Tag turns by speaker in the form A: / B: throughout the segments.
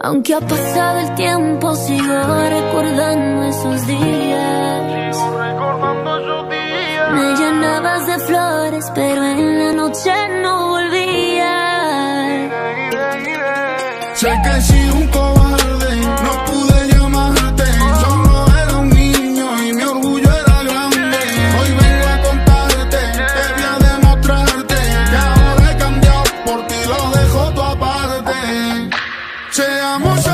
A: Aunque ha pasado el tiempo, sigo recordando esos días.
B: Sigo recordando esos días.
A: Me llenabas de flores, pero en la noche no volvías.
C: Sé que un cobarde. Seamos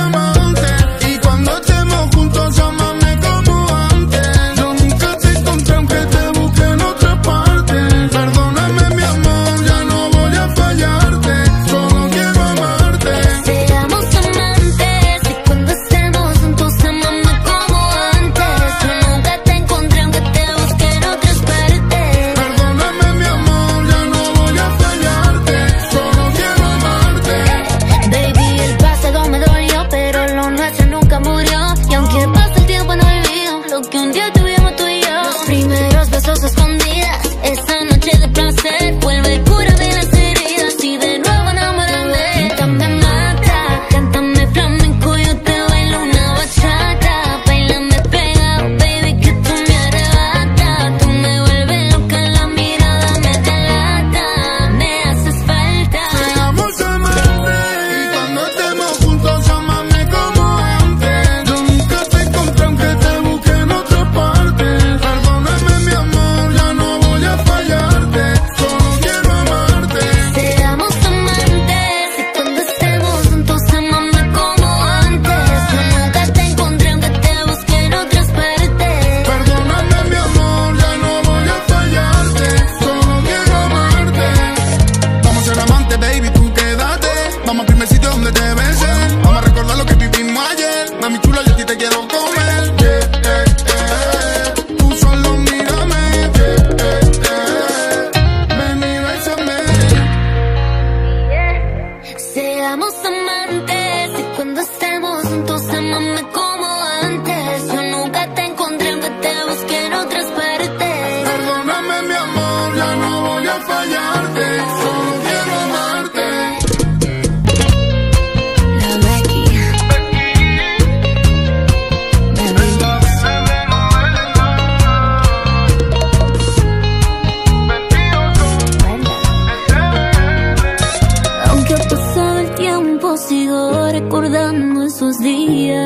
A: recordando esos días.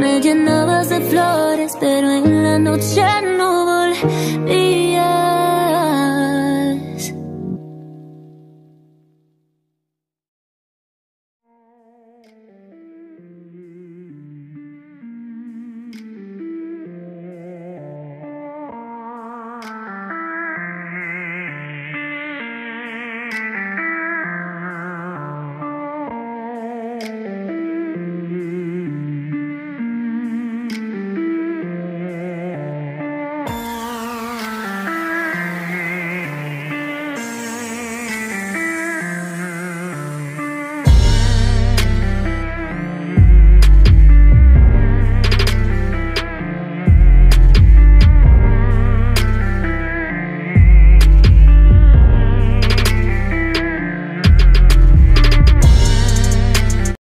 A: Me llenabas de flores, pero en la noche no volví